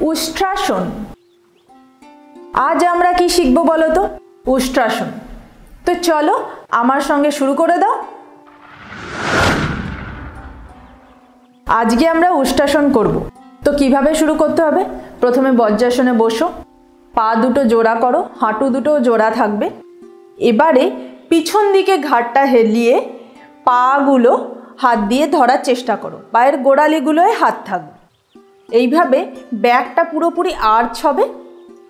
উষ্ট্রাসন। আজ আমরা কি শিখব বলো তো? উষ্ট্রাসন। তো চলো, আমার সঙ্গে শুরু করে দাও। আজকে আমরা উষ্ট্রাসন করব। তো কীভাবে শুরু করতে হবে? প্রথমে বজ্রাসনে বসো। পা দুটো জোড়া করো, হাঁটু দুটো জোড়া থাকবে। এবারে পিছন দিকে ঘাটটা হেলিয়ে পাগুলো হাত দিয়ে ধরার চেষ্টা করো পায়ের গোড়ালিগুলোয় হাত থাকবে। এইভাবে ব্যাগটা পুরোপুরি আর্চ হবে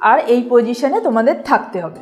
আর এই পজিশনে তোমাদের থাকতে হবে।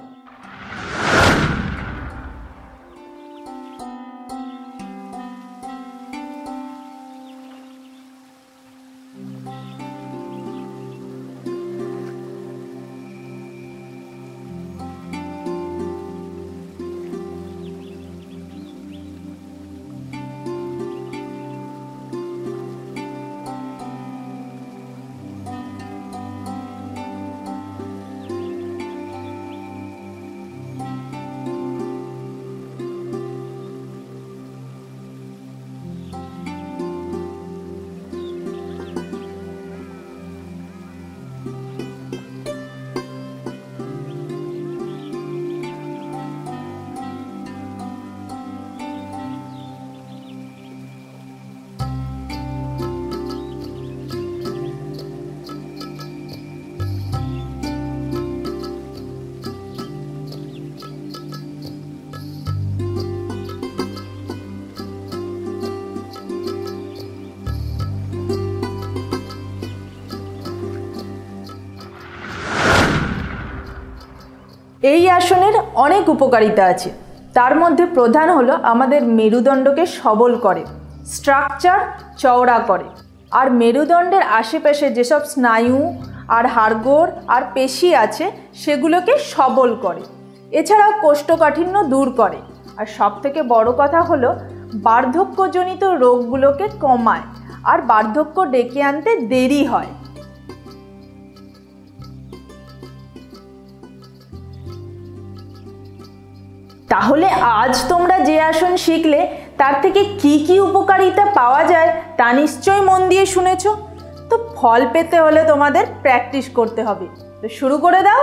এই আসনের অনেক উপকারিতা আছে। তার মধ্যে প্রধান হলো আমাদের মেরুদণ্ডকে সবল করে স্ট্রাকচার চওড়া করে। আর মেরুদণ্ডের আশেপাশে যেসব স্নায়ু আর হাড়গোড় আর পেশি আছে, সেগুলোকে সবল করে। এছাড়াও কোষ্ঠকাঠিন্য দূর করে। আর সব থেকে বড় কথা হলো, বার্ধক্যজনিত রোগগুলোকে কমায়। আর বার্ধক্য ডেকে আনতে দেরি হয়। তাহলে আজ তোমরা যে আসন শিখলে, তার থেকে কি কি উপকারিতা পাওয়া যায় তা নিশ্চয়ই মন দিয়ে শুনেছ। তো ফল পেতে হলে তোমাদের প্র্যাকটিস করতে হবে। তো শুরু করে দাও।